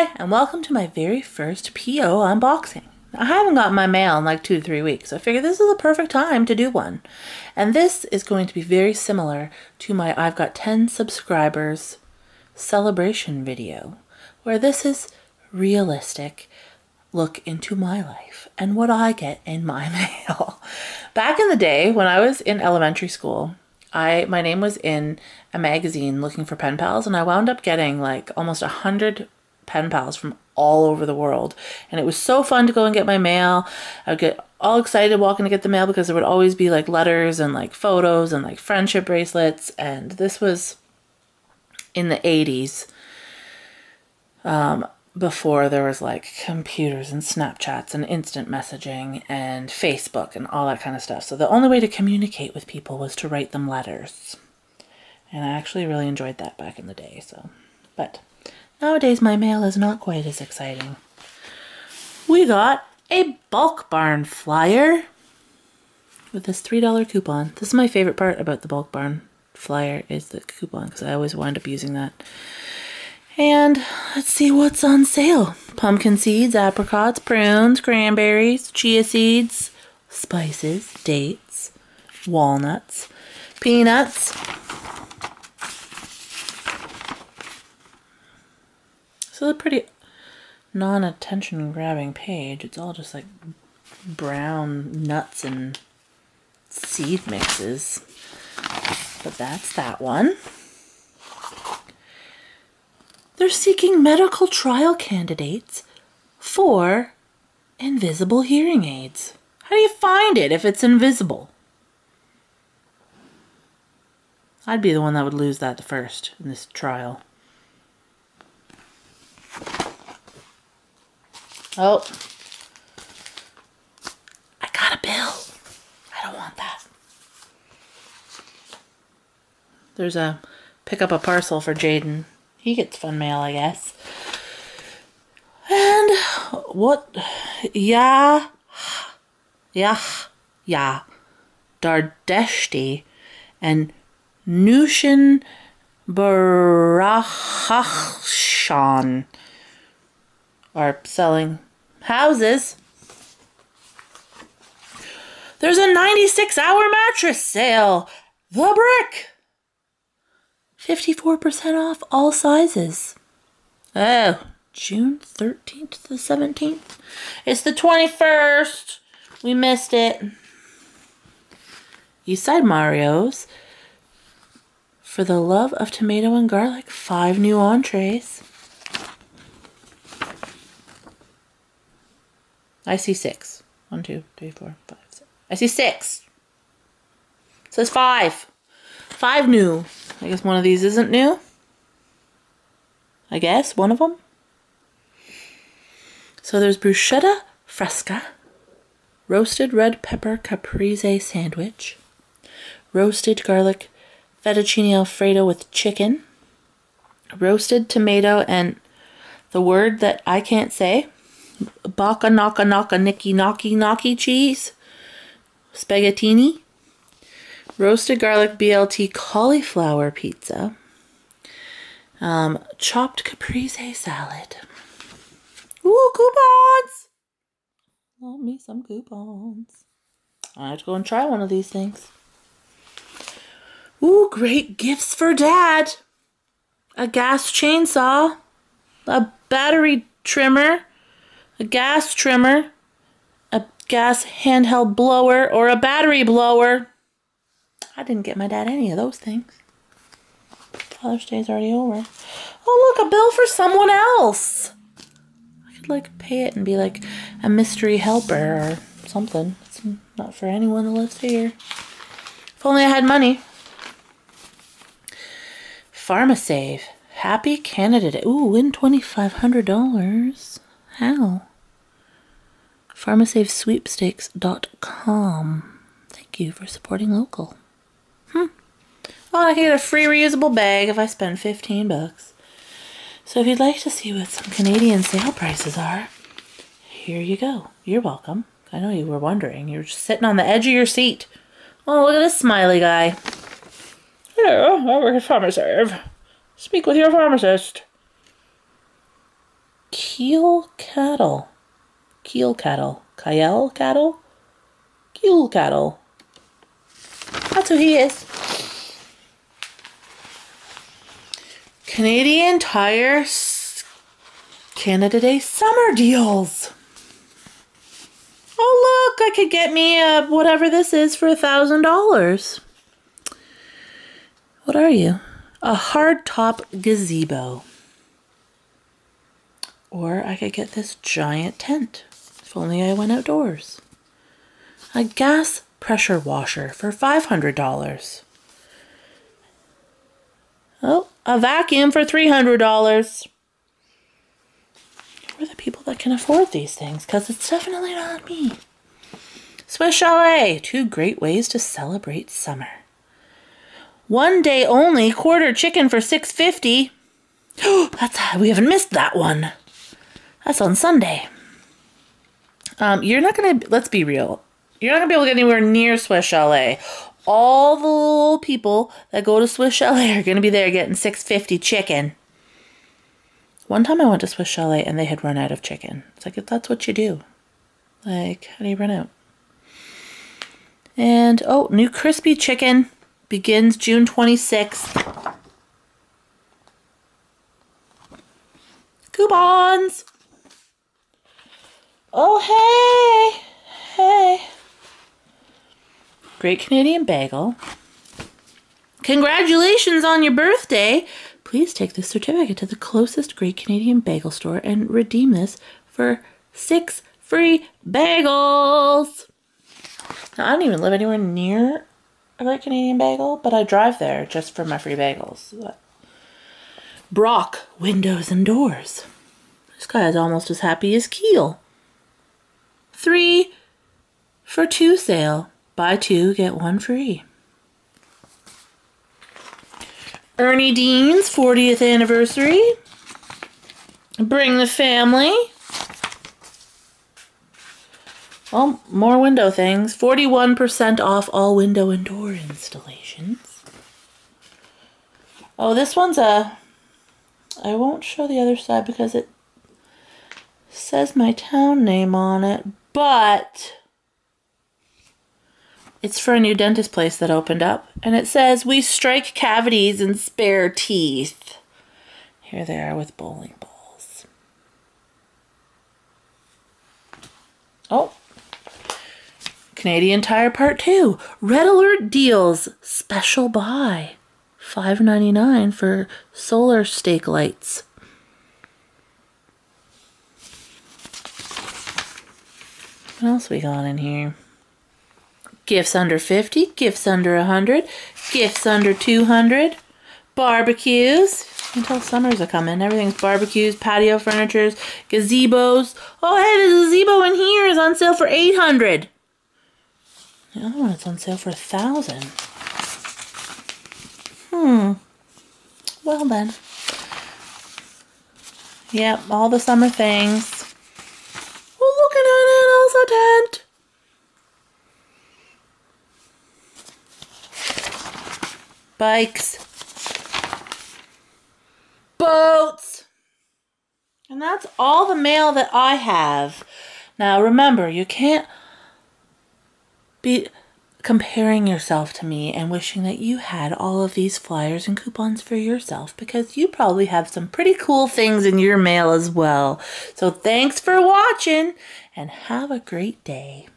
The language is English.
Hi, and welcome to my very first PO unboxing. I haven't gotten my mail in like two to three weeks, so I figured this is the perfect time to do one. And this is going to be very similar to my I've got 10 subscribers celebration video, where this is realistic look into my life and what I get in my mail. Back in the day when I was in elementary school, I my name was in a magazine looking for pen pals and I wound up getting like almost a hundred pen pals from all over the world. And it was so fun to go and get my mail. I would get all excited walking to get the mail because there would always be like letters and like photos and like friendship bracelets. And this was in the 80s. Um, before there was like computers and Snapchats and instant messaging and Facebook and all that kind of stuff. So the only way to communicate with people was to write them letters. And I actually really enjoyed that back in the day. So, but nowadays my mail is not quite as exciting. We got a bulk barn flyer with this $3 coupon. This is my favorite part about the bulk barn flyer is the coupon because I always wind up using that. And let's see what's on sale. Pumpkin seeds, apricots, prunes, cranberries, chia seeds, spices, dates, walnuts, peanuts. So a pretty non-attention grabbing page. It's all just like brown nuts and seed mixes. But that's that one. They're seeking medical trial candidates for invisible hearing aids. How do you find it if it's invisible? I'd be the one that would lose that first in this trial. Oh. I got a bill. I don't want that. There's a pick up a parcel for Jaden. He gets fun mail, I guess. And what? Yeah. Yeah. Yeah. Dardeshti and Nushin Barachashan are selling houses. There's a 96 hour mattress sale. The Brick. 54% off all sizes. Oh, June 13th to the 17th. It's the 21st. We missed it. Eastside Mario's. For the love of tomato and garlic, five new entrees. I see six. One, two, three, four, five, six. I see six. It says five. Five new. I guess one of these isn't new. I guess one of them. So there's bruschetta fresca, roasted red pepper caprese sandwich, roasted garlic fettuccine alfredo with chicken, roasted tomato and the word that I can't say, baka naka naka nicky knocky knocky cheese, spaghettini, roasted garlic BLT cauliflower pizza, um, chopped caprese salad. Ooh, coupons! Love me some coupons. I have to go and try one of these things. Ooh, great gifts for dad. A gas chainsaw, a battery trimmer, a gas trimmer, a gas handheld blower, or a battery blower. I didn't get my dad any of those things. Father's Day's already over. Oh, look, a bill for someone else. I could, like, pay it and be, like, a mystery helper or something. It's not for anyone that lives here. If only I had money. PharmaSave. Happy candidate. Ooh, win $2,500. How? PharmaSaveSweepstakes.com. Thank you for supporting local. Hmm. Oh, I can get a free reusable bag if I spend 15 bucks. So if you'd like to see what some Canadian sale prices are, here you go. You're welcome. I know you were wondering. You're just sitting on the edge of your seat. Oh, look at this smiley guy. Hello, I work at PharmaSave. Speak with your pharmacist. Keel Cattle. Keel Cattle. Kyle Cattle? Keel Cattle. That's who he is. Canadian Tire Canada Day summer deals. Oh, look, I could get me a, whatever this is for a thousand dollars. What are you? A hardtop gazebo. Or I could get this giant tent. If only I went outdoors. A gas pressure washer for $500. Oh, a vacuum for $300. Who are the people that can afford these things? Because it's definitely not me. Swiss Chalet, two great ways to celebrate summer. One day only, quarter chicken for six fifty. That's we haven't missed that one. That's on Sunday. Um, you're not gonna. Let's be real. You're not gonna be able to get anywhere near Swiss Chalet. All the little people that go to Swiss Chalet are gonna be there getting six fifty chicken. One time I went to Swiss Chalet and they had run out of chicken. It's like if that's what you do. Like, how do you run out? And oh, new crispy chicken begins June 26th. Coupons! Oh, hey! Hey! Great Canadian Bagel. Congratulations on your birthday! Please take this certificate to the closest Great Canadian Bagel store and redeem this for six free bagels! Now, I don't even live anywhere near a Great Canadian Bagel, but I drive there just for my free bagels. Brock Windows and Doors. This guy is almost as happy as Keel. Three for two sale. Buy two, get one free. Ernie Dean's 40th anniversary. Bring the family. Oh, more window things. 41% off all window and door installations. Oh, this one's a... I won't show the other side because it says my town name on it, but it's for a new dentist place that opened up. And it says, we strike cavities and spare teeth. Here they are with bowling balls. Oh, Canadian Tire Part 2. Red Alert Deals. Special buy. $5.99 for solar stake lights. What else we got in here? Gifts under 50, gifts under 100, gifts under 200, barbecues. Until summer's a coming. Everything's barbecues, patio furnitures, gazebos. Oh, hey, the gazebo in here is on sale for 800 the other one is on sale for a thousand. Hmm. Well then. Yep, all the summer things. Tent. Bikes. Boats. And that's all the mail that I have. Now remember, you can't be comparing yourself to me and wishing that you had all of these flyers and coupons for yourself because you probably have some pretty cool things in your mail as well. So thanks for watching and have a great day.